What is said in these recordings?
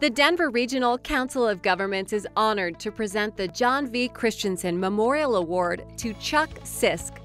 The Denver Regional Council of Governments is honored to present the John V. Christensen Memorial Award to Chuck Sisk.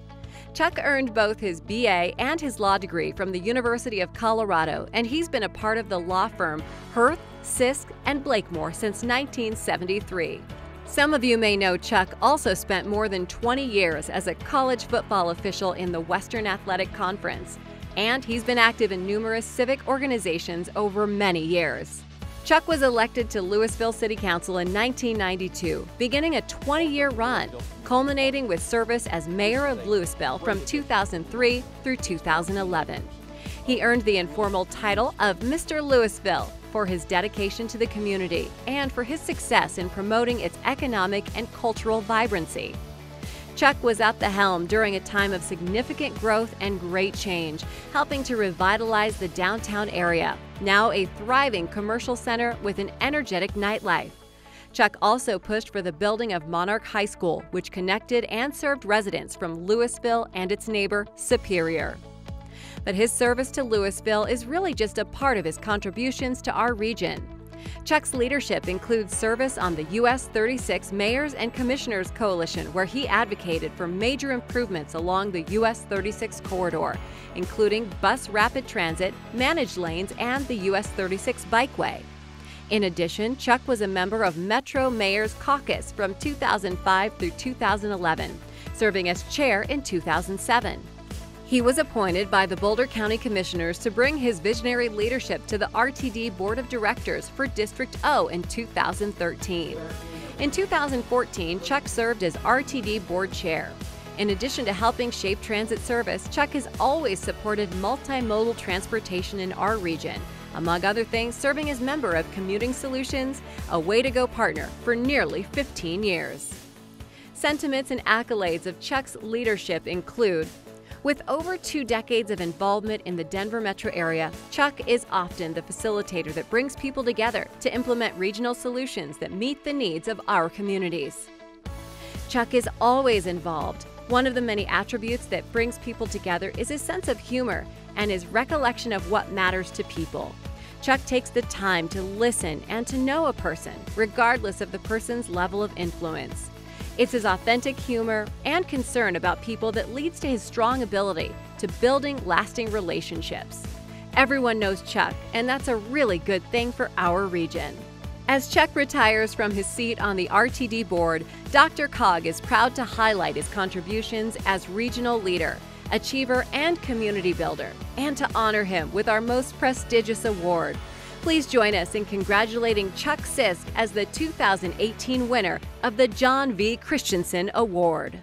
Chuck earned both his BA and his law degree from the University of Colorado, and he's been a part of the law firm Hurth, Sisk, and Blakemore since 1973. Some of you may know Chuck also spent more than 20 years as a college football official in the Western Athletic Conference, and he's been active in numerous civic organizations over many years. Chuck was elected to Louisville City Council in 1992, beginning a 20 year run, culminating with service as mayor of Louisville from 2003 through 2011. He earned the informal title of Mr. Louisville for his dedication to the community and for his success in promoting its economic and cultural vibrancy. Chuck was at the helm during a time of significant growth and great change, helping to revitalize the downtown area, now a thriving commercial center with an energetic nightlife. Chuck also pushed for the building of Monarch High School, which connected and served residents from Louisville and its neighbor, Superior. But his service to Louisville is really just a part of his contributions to our region. Chuck's leadership includes service on the U.S. 36 Mayors and Commissioners Coalition, where he advocated for major improvements along the U.S. 36 corridor, including bus rapid transit, managed lanes, and the U.S. 36 bikeway. In addition, Chuck was a member of Metro Mayor's Caucus from 2005 through 2011, serving as chair in 2007. He was appointed by the Boulder County Commissioners to bring his visionary leadership to the RTD Board of Directors for District O in 2013. In 2014, Chuck served as RTD Board Chair. In addition to helping shape transit service, Chuck has always supported multimodal transportation in our region, among other things, serving as member of Commuting Solutions, a way to go partner for nearly 15 years. Sentiments and accolades of Chuck's leadership include with over two decades of involvement in the Denver metro area, Chuck is often the facilitator that brings people together to implement regional solutions that meet the needs of our communities. Chuck is always involved. One of the many attributes that brings people together is his sense of humor and his recollection of what matters to people. Chuck takes the time to listen and to know a person, regardless of the person's level of influence. It's his authentic humor and concern about people that leads to his strong ability to building lasting relationships. Everyone knows Chuck, and that's a really good thing for our region. As Chuck retires from his seat on the RTD board, DRCOG is proud to highlight his contributions as regional leader, achiever, and community builder, and to honor him with our most prestigious award, Please join us in congratulating Chuck Sisk as the 2018 winner of the John V. Christensen Award.